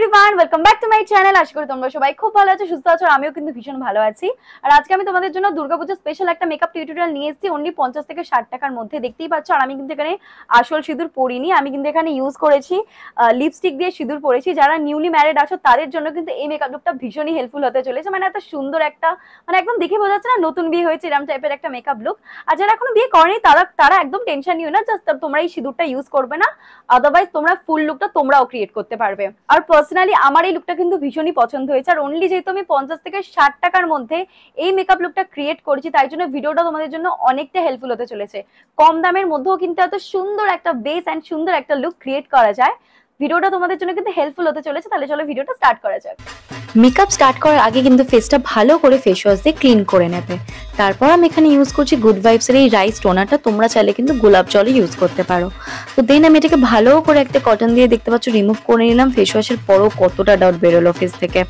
Everyone welcome back to my channel আশা করি তোমরা সবাই খুব ভালো আছো, সুস্থ আছো, আমিও কিন্তু ভীষণ ভালো আছি। আর আজকে আমি তোমাদের জন্য দুর্গাপুজোর স্পেশাল একটা মেকআপ টিউটোরিয়াল নিয়ে এসেছি অনলি পঞ্চাশ থেকে ষাট টাকার মধ্যে, দেখতেই পাচ্ছ। আর আমি কিন্তু এখানে আসল সিঁদুর পরিনি, আমি কিন্তু এখানে ইউজ করেছি লিপস্টিক দিয়ে সিঁদুর পরেছি। যারা নিউলি ম্যারিড আছো, তাদের জন্য কিন্তু এই মেকআপ লুকটা ভীষণই হেল্পফুল হতে চলেছে। মানে এত সুন্দর একটা মানে একদম দেখে বোঝা যাচ্ছে না, নতুন বিয়ে হয়েছে এরকম টাইপের একটা মেকআপ লুক আর যারা এখনও বিয়ে করেনি, তারা তারা একদম টেনশন নিও না জাস্ট তোমরা এই সিঁদুরটা ইউজ করবে না। আদারওয়াইজ তোমরা ফুল লুকটা তোমরাও ক্রিয়েট করতে পারবে। আর পার্সোনালি আমার এই লুকটা কিন্তু ভীষণই পছন্দ হয়েছে। আর অনলি যেহেতু আমি পঞ্চাশ থেকে ষাট টাকার মধ্যে এই মেকআপ লুকটা ক্রিয়েট করেছি, তাই জন্য ভিডিওটা তোমাদের জন্য অনেকটা হেল্পফুল হতে চলেছে। কম দামের মধ্যেও কিন্তু এত সুন্দর একটা বেস অ্যান্ড সুন্দর একটা লুক ক্রিয়েট করা যায়। ভিডিওটা তোমাদের জন্য কিন্তু হেল্পফুল হতে চলেছে, তাহলে চলো ভিডিওটা স্টার্ট করা যাক। মেকআপ স্টার্ট করার আগে কিন্তু ফেসটা ভালো করে ফেস ওয়াশ দিয়ে ক্লিন করে নেবে। তারপর আমি এখানে ইউজ করছি গুড ভাইবসের এই রাইস টোনারটা তোমরা চাইলে কিন্তু গোলাপ জলও ইউজ করতে পারো। তো দেন আমি এটাকে ভালো করে একটা কটন দিয়ে দেখতে পাচ্ছ রিমুভ করে নিলাম ফেস ওয়াশের পরও কতটা ডট বেরোলো ফেস থেকে।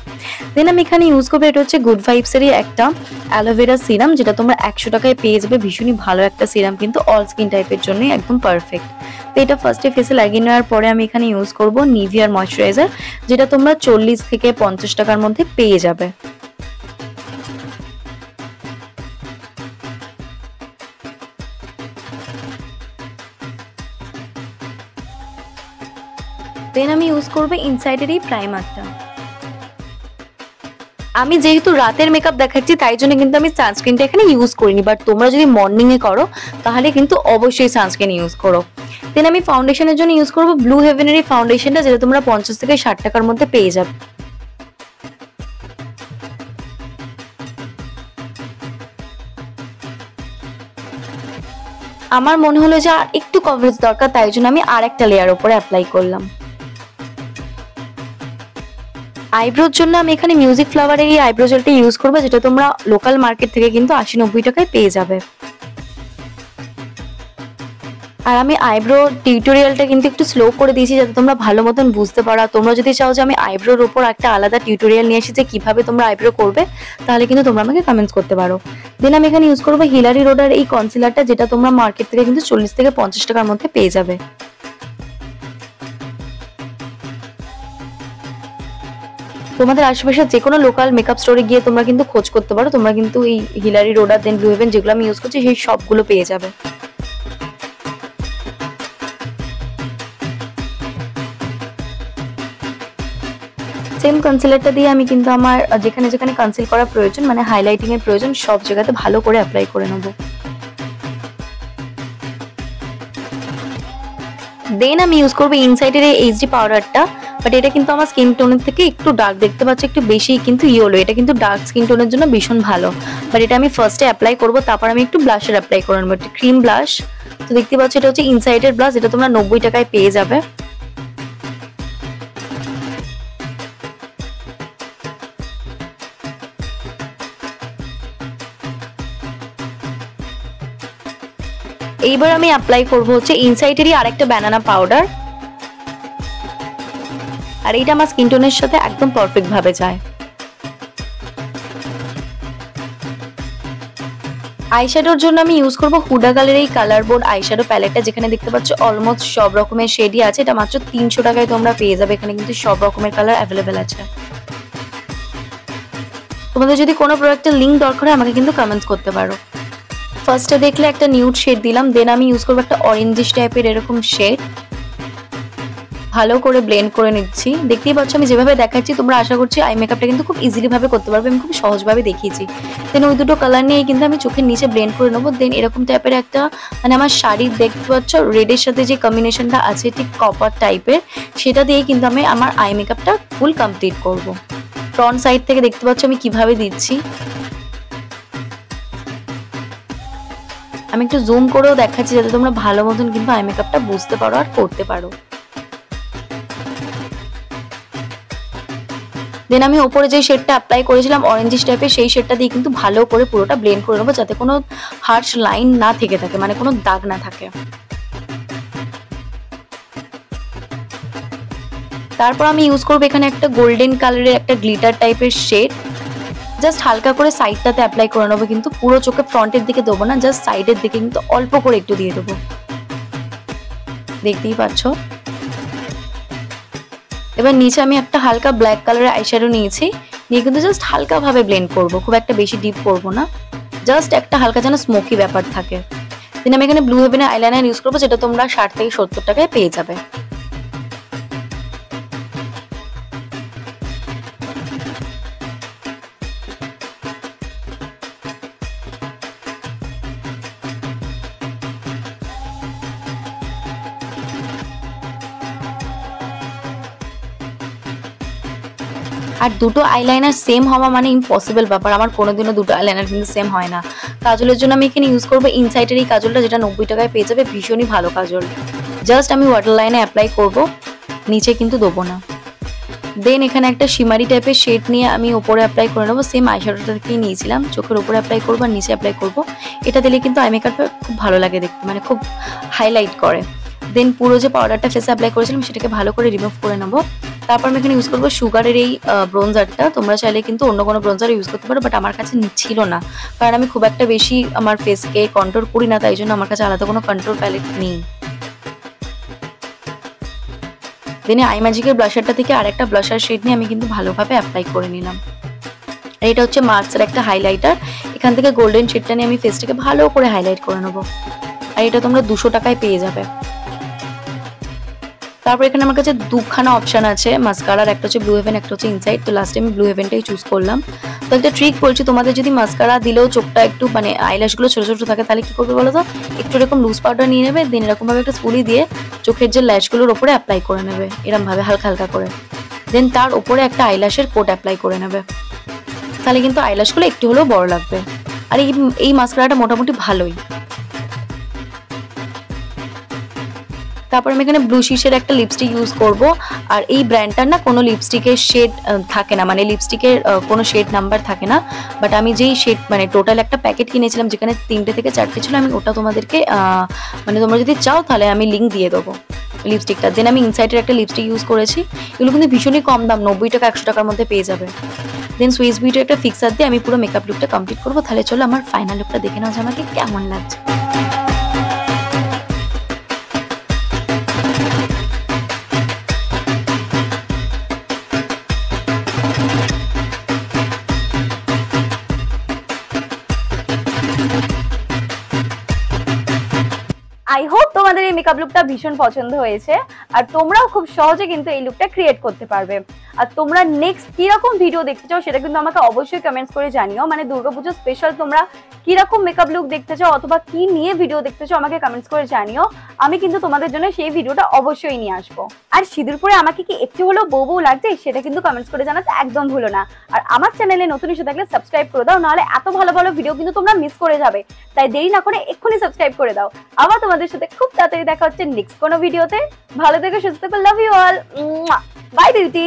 দেন আমি এখানে ইউজ করব, এটা হচ্ছে গুড ভাইবসেরই একটা অ্যালোভেরা সিরাম যেটা তোমরা একশো টাকায় পেয়ে যাবে। ভীষণই ভালো একটা সিরাম কিন্তু অল স্কিন টাইপের জন্যই একদম পারফেক্ট তো এটা ফার্স্টে ফেসে লাগিয়ে নেওয়ার পরে আমি এখানে ইউজ করব নিভিয়ার ময়শ্চারাইজার যেটা তোমরা চল্লিশ থেকে পঞ্চাশ টাকার মধ্যে পেয়ে যাবে। দেন আমি ইউজ করব ইনসাইডের এই প্রাইমারটা আমি যেহেতু রাতের মেকআপ দেখাচ্ছি, তাই জন্য কিন্তু আমি সানস্ক্রিনটা এখানে ইউজ করিনি। বাট তোমরা যদি মর্নিং এ করো, তাহলে কিন্তু অবশ্যই সানস্ক্রিন ইউজ করো। দেন আমি ফাউন্ডেশনের জন্য ইউজ করব ব্লু হেভেনের এই ফাউন্ডেশনটা যেটা তোমরা পঞ্চাশ থেকে ষাট টাকার মধ্যে পেয়ে যাবে। আমার মনে হলো যে আর একটু কভারেজ দরকার, তাই জন্য আমি আর একটা লেয়ার উপরে অ্যাপ্লাই করলাম। আইব্রোর জন্য আমি এখানে মিউজিক ফ্লাওয়ারের এই আইব্রো জেলটা ইউজ করব, যেটা তোমরা লোকাল মার্কেট থেকে কিন্তু আশি নব্বই টাকায় পেয়ে যাবে। আর আমি আইব্রো টিউটোরিয়ালটা কিন্তু একটু স্লো করে দিয়েছি, যাতে তোমরা ভালো মতন বুঝতে পারো। তোমরা যদি চাও যে আমি আইব্রোর ওপর একটা আলাদা টিউটোরিয়াল নিয়ে এসেছি, কীভাবে তোমরা আইব্রো করবে, তাহলে কিন্তু তোমরা আমাকে কমেন্টস করতে পারো। দেন আমি এখানে ইউজ করব হিলারি রোডার এই কনসিলারটা যেটা তোমরা মার্কেট থেকে কিন্তু চল্লিশ থেকে পঞ্চাশ টাকার মধ্যে পেয়ে যাবে। তোমাদের আশেপাশে যে কোনো লোকাল মেকআপ স্টোরে গিয়ে তোমরা কিন্তু খোঁজ করতে পারো। তোমরা কিন্তু এই হিলারি রোডার দেন ব্লু হেভেন যেগুলো আমি ইউজ করছি, সেই সবগুলো পেয়ে যাবে। সেম কনসিলারটা দিয়ে আমি কিন্তু আমার, যেখানে যেখানে কনসিল করা প্রয়োজন মানে হাইলাইটিং এর প্রয়োজন, সব জায়গাতে ভালো করে অ্যাপ্লাই করে নেব। দেন আমি ইউজ করব ইনসাইডের এই এইচডি পাউডারটা বাট এটা কিন্তু আমার স্কিন টোনের থেকে একটু ডার্ক দেখতে পাচ্ছি একটু বেশি কিন্তু ইয়েলো এটা কিন্তু ডার্ক স্কিন টোনের জন্য ভীষণ ভালো। বাট এটা আমি ফার্স্টে অ্যাপ্লাই করব, তারপর আমি একটু ব্লাশের অ্যাপ্লাই করে নেব ক্রিম ব্লাশ তো দেখতে পাচ্ছি এটা হচ্ছে ইনসাইডের ব্লাশ এটা তোমরা নব্বই টাকায় পেয়ে যাবে। এইবার আমি অ্যাপ্লাই করব হচ্ছে ইনসাইটেরই আরেকটা ব্যানানা পাউডার আর এইটা আমার স্কিন টোনের সাথে একদম পারফেক্ট ভাবে যায়। আইশ্যাডোর জন্য আমি ইউজ করব হুডা কালের এই কালার বোর্ড আইশ্যাডো প্যালেটটা যেখানে দেখতে পাচ্ছ অলমোস্ট সব রকমের শেডই আছে। এটা মাত্র তিনশো টাকায় তোমরা পেয়ে যাবে, এখানে কিন্তু সব রকমের কালার অ্যাভেলেবেল আছে। তোমাদের যদি কোনো প্রোডাক্টের লিঙ্ক দরকার হয়, আমাকে কিন্তু কমেন্টস করতে পারো। ফার্স্টে দেখলে একটা নিউড শেড দিলাম দেন আমি ইউজ করব একটা অরেঞ্জিশ টাইপের এরকম শেড ভালো করে ব্লেন্ড করে নিচ্ছি। দেখতেই পাচ্ছ আমি যেভাবে দেখাচ্ছি, তোমরা আশা করছি আই মেকআপটা কিন্তু খুব ইজিলিভাবে করতে পারবে, আমি খুব সহজভাবে দেখিয়েছি। দেন ওই দুটো কালার নিয়ে কিন্তু আমি চোখের নিচে ব্লেন্ড করে নেব। দেন এরকম টাইপের একটা মানে আমার শাড়ির দেখতে পাচ্ছ রেডের সাথে যে কম্বিনেশনটা আছে, ঠিক কপার টাইপের সেটা দিয়ে কিন্তু আমি আমার আই মেকআপটা ফুল কমপ্লিট করব। ফ্রন্ট সাইড থেকে দেখতে পাচ্ছ আমি কীভাবে দিচ্ছি। আমি একটু জুম করেও দেখাচ্ছি যাতে তোমরা ভালো মতন কিন্তু আই মেকআপটা বুঝতে পারো আর করতে পারো। দেন আমি ওপরে যে শেডটা অ্যাপ্লাই করেছিলাম অরেঞ্জিস টাইপের সেই শেডটা দিয়ে কিন্তু ভালো করে পুরোটা ব্লেন্ড করে নেব যাতে কোনো হার্শ লাইন না থেকে থাকে মানে কোনো দাগ না থাকে। তারপর আমি ইউজ করব এখানে একটা গোল্ডেন কালারের একটা গ্লিটার টাইপের শেড জাস্ট হালকা করে সাইডটাতে অ্যাপ্লাই করে নেব, কিন্তু পুরো চোখে ফ্রন্টের দিকে দেবো না জাস্ট সাইডের দিকে কিন্তু অল্প করে একটু দিয়ে দেবো। দেখতেই পাচ্ছ? এবার নিচে আমি একটা হালকা ব্ল্যাক কালারের আইশ্যাডো নিয়েছি, নিয়ে কিন্তু জাস্ট হালকাভাবে ব্লেন্ড করব, খুব একটা বেশি ডিপ করব না। জাস্ট একটা হালকা যেন স্মোকি ব্যাপার থাকে। দেন আমি এখানে ব্লু হেভেনের আইলাইনার ইউজ করব, যেটা তোমরা ষাট থেকে সত্তর টাকায় পেয়ে যাবে। আর দুটো আইলাইনার সেম হওয়া মানে ইম্পসিবল ব্যাপার। আমার কোনোদিনও দুটো আইলাইনার কিন্তু সেম হয় না। কাজলের জন্য আমি এখানে ইউজ করব ইনসাইটের এই কাজলটা যেটা নব্বই টাকায় পেয়ে যাবে, ভীষণই ভালো কাজল। জাস্ট আমি ওয়াটার লাইনে অ্যাপ্লাই করব, নিচে কিন্তু দেবো না। দেন এখানে একটা শিমারি টাইপের শেড নিয়ে আমি ওপরে অ্যাপ্লাই করে নেব সেম আইশ্যাডোটা থেকেই নিয়েছিলাম। চোখের ওপরে অ্যাপ্লাই করব আর নিচে অ্যাপ্লাই করব। এটা দিলে কিন্তু আই মেকআপটা খুব ভালো লাগে দেখতে মানে খুব হাইলাইট করে। দেন পুরো যে পাউডারটা ফেসে অ্যাপ্লাই করেছিলাম, সেটাকে ভালো করে রিমুভ করে নেব। তারপর আমি এখানে ইউজ করব সুগারের এই ব্রোঞ্জারটা তোমরা চাইলে কিন্তু অন্য কোনো ব্রোঞ্জার ইউজ করতে পারো বাট আমার কাছে ছিল না। কারণ আমি খুব একটা বেশি আমার ফেসকে কন্ট্রোল করি না, তাই জন্য আমার কাছে আলাদা কোনো কন্ট্রোল প্যালেট নেই। দেনে আই ম্যাজিকের ব্লাশারটা থেকে আরেকটা ব্লাশার শেড নিয়ে আমি কিন্তু ভালোভাবে অ্যাপ্লাই করে নিলাম। আর এটা হচ্ছে মার্কসের একটা হাইলাইটার এখান থেকে গোল্ডেন শেডটা নিয়ে আমি ফেসটাকে ভালো করে হাইলাইট করে নেব। আর এটা তোমরা দুশো টাকায় পেয়ে যাবে। তারপর এখানে আমার কাছে দুখানা অপশন আছে মাস্কারার একটা হচ্ছে ব্লু হেভেন একটা হচ্ছে ইনসাইড তো লাস্টে আমি ব্লু হেভেনটাই চুজ করলাম। তো একটা ট্রিক বলছি, তোমাদের যদি মাস্কারা দিলেও চোখটা একটু মানে আইল্যাশগুলো ছোটো ছোটো থাকে, তাহলে কি করবে বলো তো একটু এরকম লুজ পাউডার নিয়ে নেবে দেন এরকমভাবে একটা স্পুলি দিয়ে চোখের যে ল্যাশগুলোর ওপরে অ্যাপ্লাই করে নেবে, এরমভাবে হালকা হালকা করে। দেন তার ওপরে একটা আইল্যাশের কোট অ্যাপ্লাই করে নেবে। তাহলে কিন্তু আইল্যাশগুলো একটু হলেও বড় লাগবে। আর এই এই মাস্কারাটা মোটামুটি ভালোই। তারপর আমি এখানে ব্লু শিশের একটা লিপস্টিক ইউজ করব। আর এই ব্র্যান্ডটার না কোনো লিপস্টিকের শেড থাকে না। মানে লিপস্টিকের কোনো শেড নাম্বার থাকে না। বাট আমি যেই শেড মানে টোটাল একটা প্যাকেট কিনেছিলাম, যেখানে তিনটে থেকে চারটে ছিল, আমি ওটা তোমাদেরকে মানে তোমরা যদি চাও, তাহলে আমি লিঙ্ক দিয়ে দেবো লিপস্টিকটা দেন আমি ইনসাইডের একটা লিপস্টিক ইউজ করেছি। এগুলো কিন্তু ভীষণই কম দাম, নব্বই টাকা, একশো টাকার মধ্যে পেয়ে যাবে। দেন সুইস বিউটির একটা ফিক্সার দিয়ে আমি পুরো মেকআপ লুকটা কমপ্লিট করব। তাহলে চলো আমার ফাইনাল লুকটা দেখে নাও যে আমাকে কেমন লাগছে। মেকআপ লুকটা ভীষণ পছন্দ হয়েছে। আর তোমরাও খুব সহজে কিন্তু এই লুকটা ক্রিয়েট করতে পারবে। আর তোমরা নেক্সট কীরকম ভিডিও দেখতে চাও সেটা কিন্তু আমাকে অবশ্যই কমেন্টস করে জানিও। মানে দুর্গাপুজো স্পেশাল তোমরা কীরকম মেকআপ লুক দেখতে চাও অথবা কি নিয়ে ভিডিও দেখতে চাও আমাকে কমেন্টস করে জানিও। আমি কিন্তু তোমাদের জন্য সেই ভিডিওটা অবশ্যই নিয়ে আসব। আর সিঁদুর পরে আমাকে কি একটু হলেও বউ বউ লাগছে? সেটা কিন্তু কমেন্টস করে জানাতে একদম ভুলো না। আর আমার চ্যানেলে নতুন এসে থাকলে সাবস্ক্রাইব করে দাও, নাহলে এত ভালো ভালো ভিডিও কিন্তু তোমরা মিস করে যাবে। তাই দেরি না করে এক্ষুনি সাবস্ক্রাইব করে দাও। আবার তোমাদের সাথে খুব তাড়াতাড়ি দেখা হচ্ছে নেক্সট কোনো ভিডিওতে ভালো থেকে, সুস্থ love you all bye beauty